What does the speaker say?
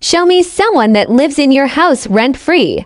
Show me someone that lives in your house rent-free.